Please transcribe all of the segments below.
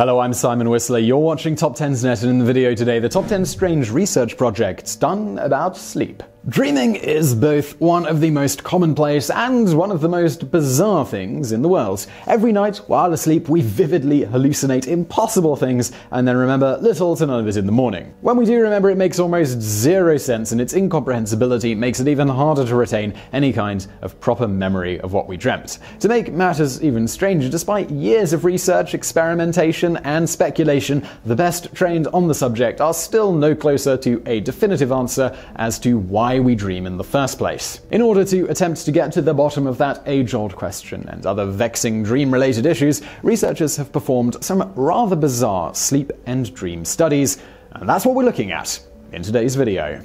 Hello, I'm Simon Whistler. You're watching TopTenz Net, and in the video today, the Top 10 strange research projects done about sleep. Dreaming is both one of the most commonplace and one of the most bizarre things in the world. Every night, while asleep, we vividly hallucinate impossible things and then remember little to none of it in the morning. When we do remember, it makes almost zero sense, and its incomprehensibility makes it even harder to retain any kind of proper memory of what we dreamt. To make matters even stranger, despite years of research, experimentation, and speculation, the best trained on the subject are still no closer to a definitive answer as to why why we dream in the first place. In order to attempt to get to the bottom of that age old question and other vexing dream related issues, researchers have performed some rather bizarre sleep and dream studies, and that's what we're looking at in today's video.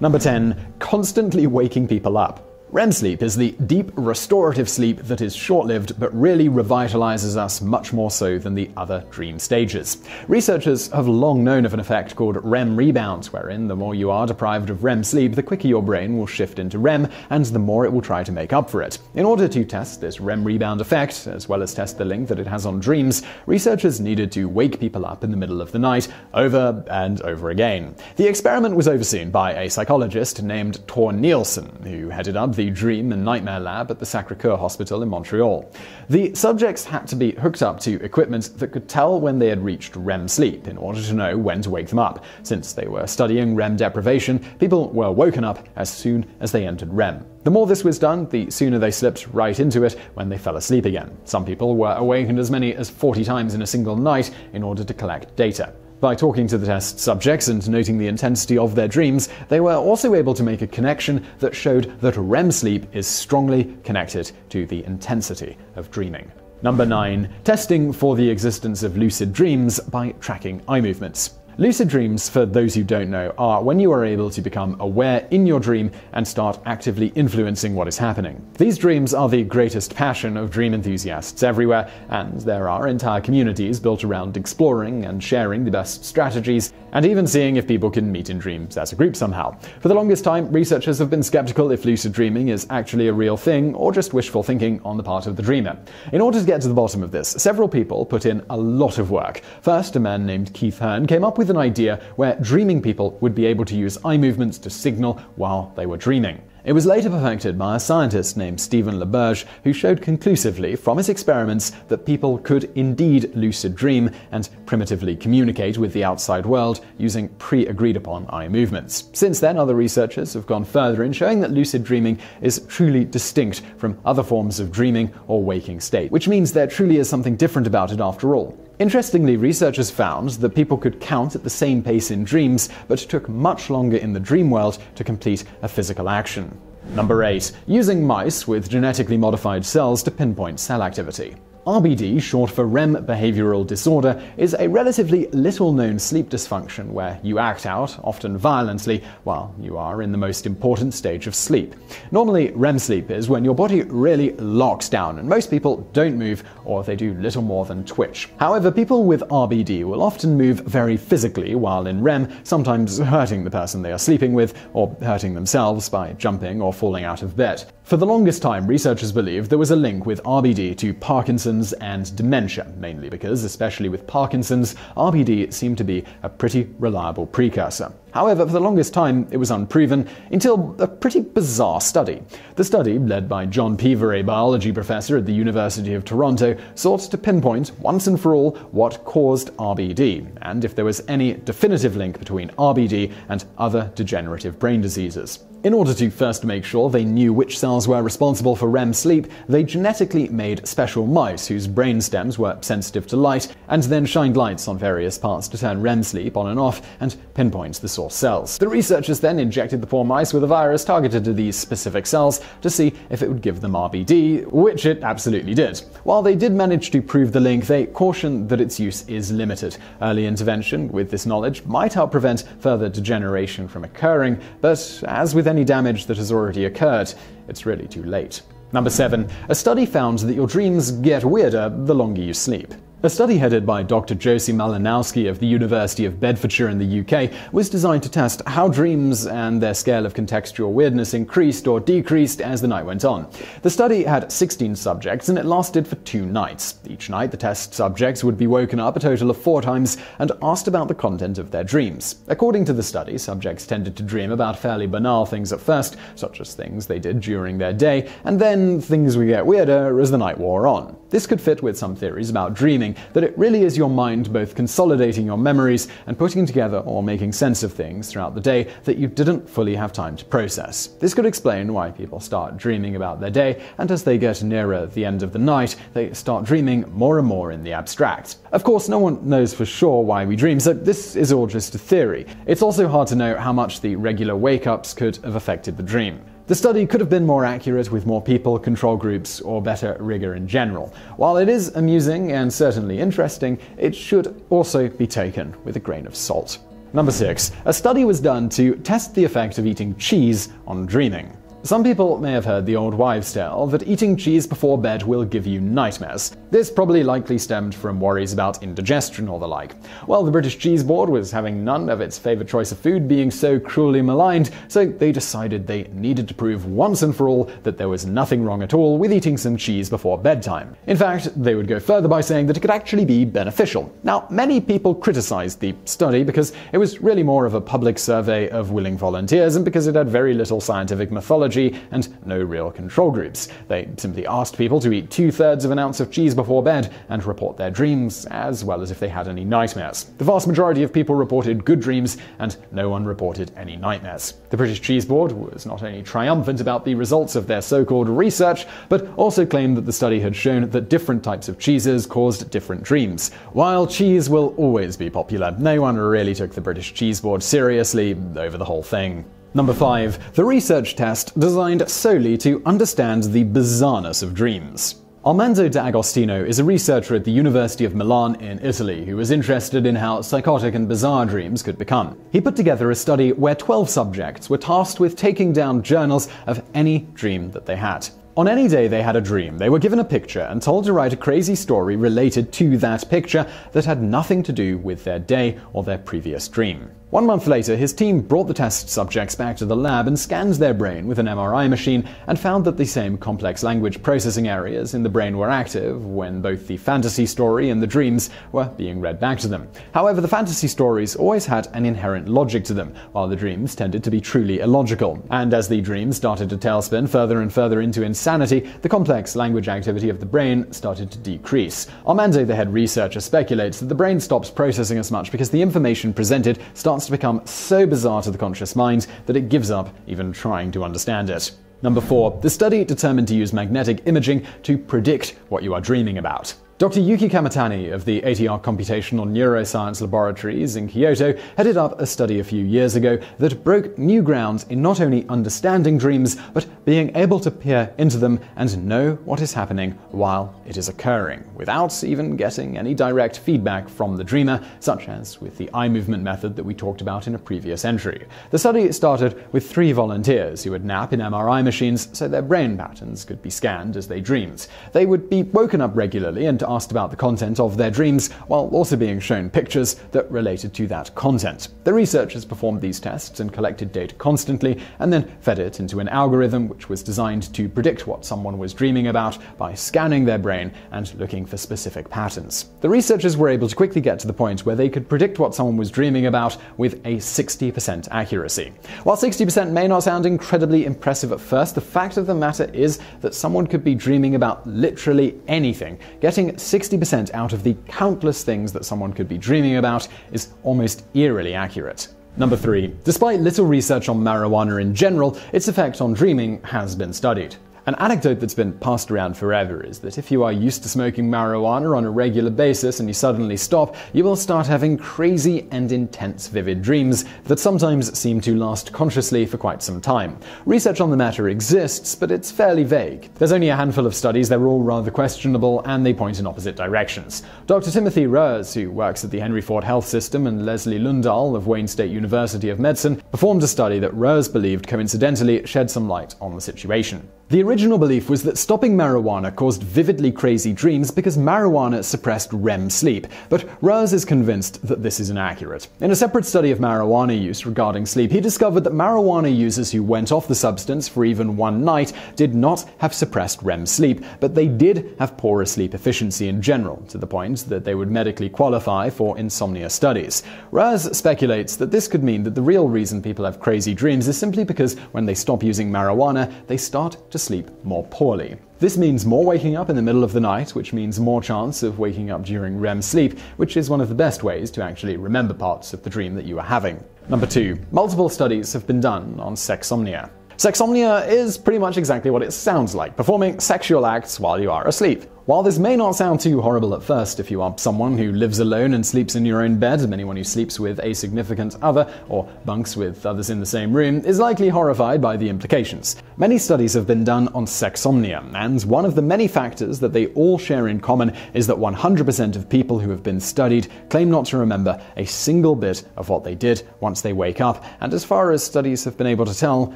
Number 10. Constantly waking people up. REM sleep is the deep restorative sleep that is short lived but really revitalizes us much more so than the other dream stages. Researchers have long known of an effect called REM rebound, wherein the more you are deprived of REM sleep, the quicker your brain will shift into REM and the more it will try to make up for it. In order to test this REM rebound effect, as well as test the link that it has on dreams, researchers needed to wake people up in the middle of the night over and over again. The experiment was overseen by a psychologist named Tor Nielsen, who headed up the the Dream and Nightmare Lab at the Sacre Coeur Hospital in Montreal. The subjects had to be hooked up to equipment that could tell when they had reached REM sleep in order to know when to wake them up. Since they were studying REM deprivation, people were woken up as soon as they entered REM. The more this was done, the sooner they slipped right into it when they fell asleep again. Some people were awakened as many as 40 times in a single night in order to collect data. By talking to the test subjects and noting the intensity of their dreams, they were also able to make a connection that showed that REM sleep is strongly connected to the intensity of dreaming. Number 9. Testing for the existence of lucid dreams by tracking eye movements. Lucid dreams, for those who don't know, are when you are able to become aware in your dream and start actively influencing what is happening. These dreams are the greatest passion of dream enthusiasts everywhere, and there are entire communities built around exploring and sharing the best strategies, and even seeing if people can meet in dreams as a group somehow. For the longest time, researchers have been skeptical if lucid dreaming is actually a real thing or just wishful thinking on the part of the dreamer. In order to get to the bottom of this, several people put in a lot of work. First, a man named Keith Hearne came up with an idea where dreaming people would be able to use eye movements to signal while they were dreaming. It was later perfected by a scientist named Stephen LaBerge, who showed conclusively from his experiments that people could indeed lucid dream and primitively communicate with the outside world using pre agreed upon eye movements. Since then, other researchers have gone further in showing that lucid dreaming is truly distinct from other forms of dreaming or waking state, which means there truly is something different about it after all. Interestingly, researchers found that people could count at the same pace in dreams, but took much longer in the dream world to complete a physical action. Number 8. Using mice with genetically modified cells to pinpoint cell activity. RBD, short for REM behavioral disorder, is a relatively little known sleep dysfunction where you act out, often violently, while you are in the most important stage of sleep. Normally, REM sleep is when your body really locks down, and most people don't move or they do little more than twitch. However, people with RBD will often move very physically while in REM, sometimes hurting the person they are sleeping with or hurting themselves by jumping or falling out of bed. For the longest time, researchers believed there was a link with RBD to Parkinson's and dementia, mainly because, especially with Parkinson's, RBD seemed to be a pretty reliable precursor. However, for the longest time, it was unproven until a pretty bizarre study. The study, led by John Peever, a biology professor at the University of Toronto, sought to pinpoint once and for all what caused RBD and if there was any definitive link between RBD and other degenerative brain diseases. In order to first make sure they knew which cells were responsible for REM sleep, they genetically made special mice whose brain stems were sensitive to light, and then shined lights on various parts to turn REM sleep on and off and pinpoint the source cells. The researchers then injected the poor mice with a virus targeted to these specific cells to see if it would give them RBD, which it absolutely did. While they did manage to prove the link, they cautioned that its use is limited. Early intervention with this knowledge might help prevent further degeneration from occurring, but as with any damage that has already occurred, it's really too late. Number 7. A study found that your dreams get weirder the longer you sleep. A study headed by Dr. Josie Malinowski of the University of Bedfordshire in the UK was designed to test how dreams and their scale of contextual weirdness increased or decreased as the night went on. The study had 16 subjects and it lasted for two nights. Each night, the test subjects would be woken up a total of four times and asked about the content of their dreams. According to the study, subjects tended to dream about fairly banal things at first, such as things they did during their day, and then things would get weirder as the night wore on. This could fit with some theories about dreaming, that it really is your mind both consolidating your memories and putting together or making sense of things throughout the day that you didn't fully have time to process. This could explain why people start dreaming about their day, and as they get nearer the end of the night, they start dreaming more and more in the abstract. Of course, no one knows for sure why we dream, so this is all just a theory. It's also hard to know how much the regular wake ups could have affected the dream. The study could have been more accurate with more people, control groups, or better rigor in general. While it is amusing and certainly interesting, it should also be taken with a grain of salt. Number 6. A study was done to test the effect of eating cheese on dreaming. Some people may have heard the old wives' tale that eating cheese before bed will give you nightmares. This probably likely stemmed from worries about indigestion or the like. Well, the British Cheese Board was having none of its favourite choice of food being so cruelly maligned, so they decided they needed to prove once and for all that there was nothing wrong at all with eating some cheese before bedtime. In fact, they would go further by saying that it could actually be beneficial. Now, many people criticised the study because it was really more of a public survey of willing volunteers and because it had very little scientific mythology and no real control groups. They simply asked people to eat two thirds of an ounce of cheese before bed and report their dreams, as well as if they had any nightmares. The vast majority of people reported good dreams, and no one reported any nightmares. The British Cheese Board was not only triumphant about the results of their so called research, but also claimed that the study had shown that different types of cheeses caused different dreams. While cheese will always be popular, no one really took the British Cheese Board seriously over the whole thing. Number 5. The research test designed solely to understand the bizarreness of dreams. Armando D'Agostino is a researcher at the University of Milan in Italy who was interested in how psychotic and bizarre dreams could become. He put together a study where 12 subjects were tasked with taking down journals of any dream that they had. On any day they had a dream, they were given a picture and told to write a crazy story related to that picture that had nothing to do with their day or their previous dream. One month later, his team brought the test subjects back to the lab and scanned their brain with an MRI machine and found that the same complex language processing areas in the brain were active when both the fantasy story and the dreams were being read back to them. However, the fantasy stories always had an inherent logic to them, while the dreams tended to be truly illogical. And as the dreams started to tailspin further and further into insanity, the complex language activity of the brain started to decrease. Armando, the head researcher, speculates that the brain stops processing as much because the information presented starts to become so bizarre to the conscious mind that it gives up even trying to understand it. Number 4. The study determined to use magnetic imaging to predict what you are dreaming about. Dr. Yuki Kamitani of the ATR Computational Neuroscience Laboratories in Kyoto headed up a study a few years ago that broke new ground in not only understanding dreams, but being able to peer into them and know what is happening while it is occurring, without even getting any direct feedback from the dreamer, such as with the eye movement method that we talked about in a previous entry. The study started with three volunteers who would nap in MRI machines so their brain patterns could be scanned as they dreamed. They would be woken up regularly and asked about the content of their dreams while also being shown pictures that related to that content. The researchers performed these tests and collected data constantly and then fed it into an algorithm which was designed to predict what someone was dreaming about by scanning their brain and looking for specific patterns. The researchers were able to quickly get to the point where they could predict what someone was dreaming about with a 60% accuracy. While 60% may not sound incredibly impressive at first, the fact of the matter is that someone could be dreaming about literally anything. Getting 60% out of the countless things that someone could be dreaming about is almost eerily accurate. Number 3. Despite little research on marijuana in general, its effect on dreaming has been studied. An anecdote that's been passed around forever is that if you are used to smoking marijuana on a regular basis and you suddenly stop, you will start having crazy and intense vivid dreams that sometimes seem to last consciously for quite some time. Research on the matter exists, but it's fairly vague. There's only a handful of studies, they're all rather questionable, and they point in opposite directions. Dr. Timothy Roehrs, who works at the Henry Ford Health System, and Leslie Lundahl of Wayne State University of Medicine, performed a study that Roehrs believed coincidentally shed some light on the situation. The original belief was that stopping marijuana caused vividly crazy dreams because marijuana suppressed REM sleep, but Roehrs is convinced that this is inaccurate. In a separate study of marijuana use regarding sleep, he discovered that marijuana users who went off the substance for even one night did not have suppressed REM sleep, but they did have poorer sleep efficiency in general, to the point that they would medically qualify for insomnia studies. Roehrs speculates that this could mean that the real reason people have crazy dreams is simply because when they stop using marijuana, they start to sleep more poorly. This means more waking up in the middle of the night, which means more chance of waking up during REM sleep, which is one of the best ways to actually remember parts of the dream that you are having. Number 2. Multiple studies have been done on sexsomnia. Sexsomnia is pretty much exactly what it sounds like performing sexual acts while you are asleep. While this may not sound too horrible at first if you are someone who lives alone and sleeps in your own bed, and anyone who sleeps with a significant other or bunks with others in the same room is likely horrified by the implications. Many studies have been done on sexsomnia, and one of the many factors that they all share in common is that 100% of people who have been studied claim not to remember a single bit of what they did once they wake up, and as far as studies have been able to tell,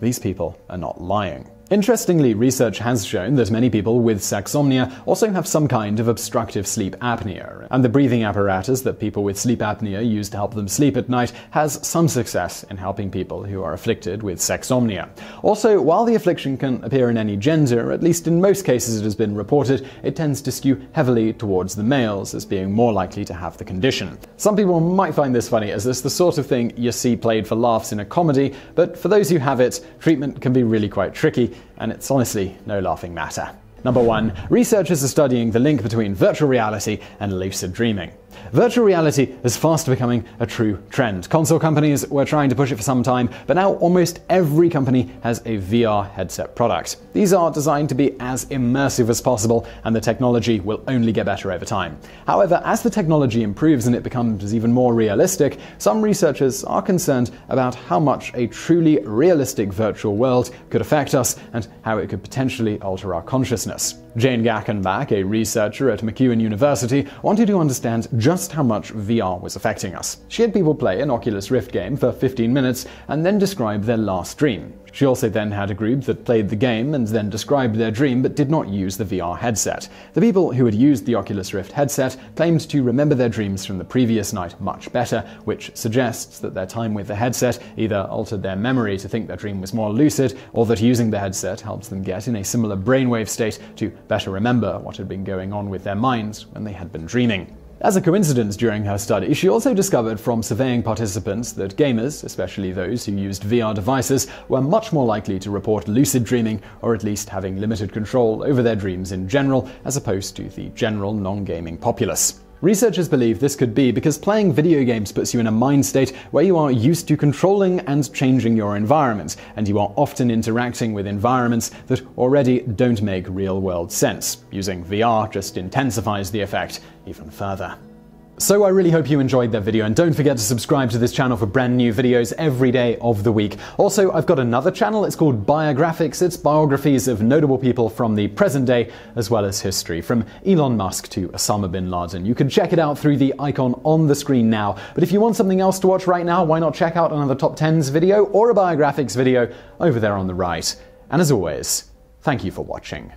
these people are not lying. Interestingly, research has shown that many people with sexsomnia also have some kind of obstructive sleep apnea, and the breathing apparatus that people with sleep apnea use to help them sleep at night has some success in helping people who are afflicted with sexsomnia. Also, while the affliction can appear in any gender, at least in most cases it has been reported, it tends to skew heavily towards the males as being more likely to have the condition. Some people might find this funny as it's the sort of thing you see played for laughs in a comedy, but for those who have it, treatment can be really quite tricky and it's honestly no laughing matter. Number one, researchers are studying the link between virtual reality and lucid dreaming. Virtual reality is fast becoming a true trend. Console companies were trying to push it for some time, but now almost every company has a VR headset product. These are designed to be as immersive as possible, and the technology will only get better over time. However, as the technology improves and it becomes even more realistic, some researchers are concerned about how much a truly realistic virtual world could affect us and how it could potentially alter our consciousness. Jane Gackenbach, a researcher at MacEwan University, wanted to understand just how much VR was affecting us. She had people play an Oculus Rift game for 15 minutes and then describe their last dream. She also then had a group that played the game and then described their dream but did not use the VR headset. The people who had used the Oculus Rift headset claimed to remember their dreams from the previous night much better, which suggests that their time with the headset either altered their memory to think their dream was more lucid, or that using the headset helps them get in a similar brainwave state to better remember what had been going on with their minds when they had been dreaming. As a coincidence during her study, she also discovered from surveying participants that gamers, especially those who used VR devices, were much more likely to report lucid dreaming or at least having limited control over their dreams in general, as opposed to the general non gaming populace. Researchers believe this could be because playing video games puts you in a mind state where you are used to controlling and changing your environment, and you are often interacting with environments that already don't make real world sense. Using VR just intensifies the effect even further. So I really hope you enjoyed that video and don't forget to subscribe to this channel for brand new videos every day of the week. Also, I've got another channel, it's called Biographics. It's biographies of notable people from the present day as well as history, from Elon Musk to Osama bin Laden. You can check it out through the icon on the screen now. But if you want something else to watch right now, why not check out another TopTenz video or a biographics video over there on the right. And as always, thank you for watching.